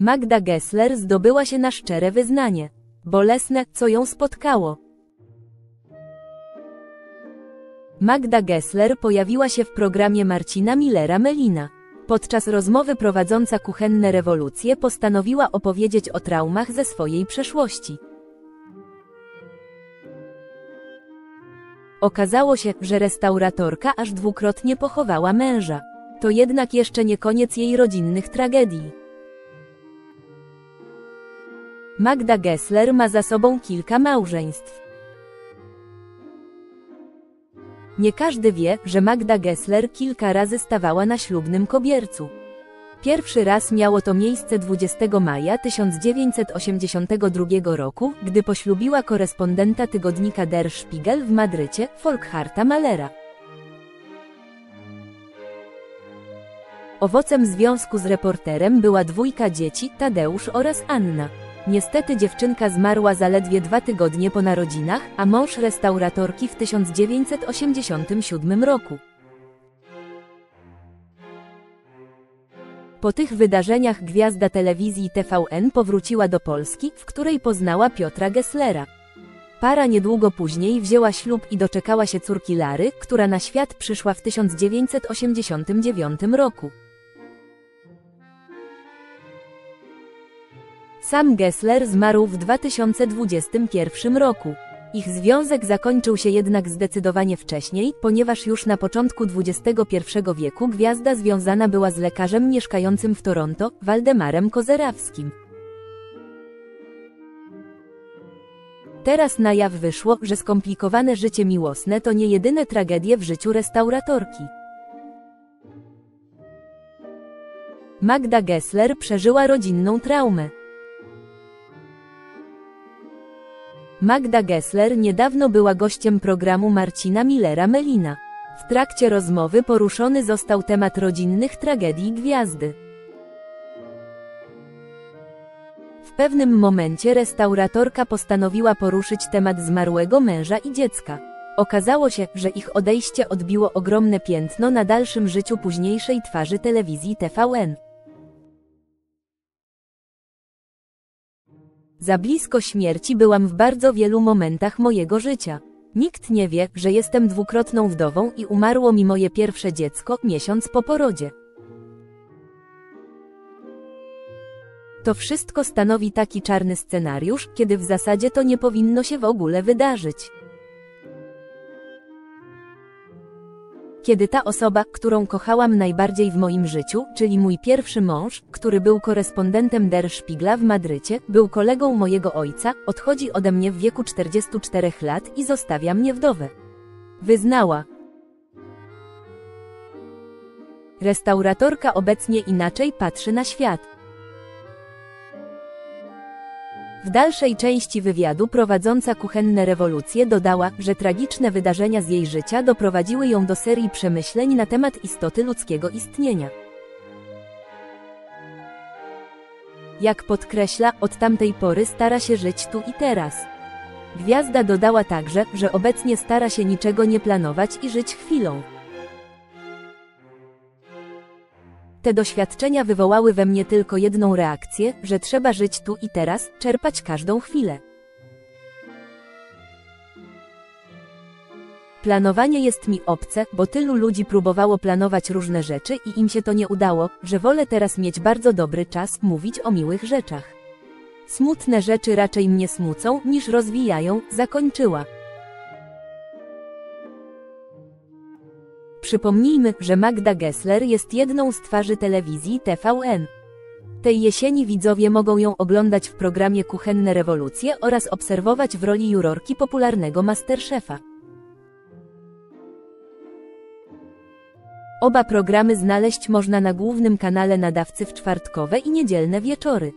Magda Gessler zdobyła się na szczere wyznanie. Bolesne, co ją spotkało. Magda Gessler pojawiła się w programie Marcina Millera Melina. Podczas rozmowy prowadząca kuchenne rewolucje postanowiła opowiedzieć o traumach ze swojej przeszłości. Okazało się, że restauratorka aż dwukrotnie pochowała męża. To jednak jeszcze nie koniec jej rodzinnych tragedii. Magda Gessler ma za sobą kilka małżeństw. Nie każdy wie, że Magda Gessler kilka razy stawała na ślubnym kobiercu. Pierwszy raz miało to miejsce 20 maja 1982 roku, gdy poślubiła korespondenta tygodnika Der Spiegel w Madrycie, Folkharta Malera. Owocem związku z reporterem była dwójka dzieci, Tadeusz oraz Anna. Niestety dziewczynka zmarła zaledwie dwa tygodnie po narodzinach, a mąż restauratorki w 1987 roku. Po tych wydarzeniach gwiazda telewizji TVN powróciła do Polski, w której poznała Piotra Gesslera. Para niedługo później wzięła ślub i doczekała się córki Lary, która na świat przyszła w 1989 roku. Sam Gessler zmarł w 2021 roku. Ich związek zakończył się jednak zdecydowanie wcześniej, ponieważ już na początku XXI wieku gwiazda związana była z lekarzem mieszkającym w Toronto, Waldemarem Kozerawskim. Teraz na jaw wyszło, że skomplikowane życie miłosne to nie jedyne tragedie w życiu restauratorki. Magda Gessler przeżyła rodzinną traumę. Magda Gessler niedawno była gościem programu Marcina Millera Melina. W trakcie rozmowy poruszony został temat rodzinnych tragedii gwiazdy. W pewnym momencie restauratorka postanowiła poruszyć temat zmarłego męża i dziecka. Okazało się, że ich odejście odbiło ogromne piętno na dalszym życiu późniejszej twarzy telewizji TVN. Za blisko śmierci byłam w bardzo wielu momentach mojego życia. Nikt nie wie, że jestem dwukrotną wdową i umarło mi moje pierwsze dziecko miesiąc po porodzie. To wszystko stanowi taki czarny scenariusz, kiedy w zasadzie to nie powinno się w ogóle wydarzyć. Kiedy ta osoba, którą kochałam najbardziej w moim życiu, czyli mój pierwszy mąż, który był korespondentem Der Spiegla w Madrycie, był kolegą mojego ojca, odchodzi ode mnie w wieku 44 lat i zostawia mnie wdowę. Wyznała. Restauratorka obecnie inaczej patrzy na świat. W dalszej części wywiadu prowadząca kuchenne rewolucje dodała, że tragiczne wydarzenia z jej życia doprowadziły ją do serii przemyśleń na temat istoty ludzkiego istnienia. Jak podkreśla, od tamtej pory stara się żyć tu i teraz. Gwiazda dodała także, że obecnie stara się niczego nie planować i żyć chwilą. Te doświadczenia wywołały we mnie tylko jedną reakcję, że trzeba żyć tu i teraz, czerpać każdą chwilę. Planowanie jest mi obce, bo tylu ludzi próbowało planować różne rzeczy i im się to nie udało, że wolę teraz mieć bardzo dobry czas, mówić o miłych rzeczach. Smutne rzeczy raczej mnie smucą, niż rozwijają, zakończyła. Przypomnijmy, że Magda Gessler jest jedną z twarzy telewizji TVN. Tej jesieni widzowie mogą ją oglądać w programie Kuchenne Rewolucje oraz obserwować w roli jurorki popularnego Masterchefa. Oba programy znaleźć można na głównym kanale nadawcy w czwartkowe i niedzielne wieczory.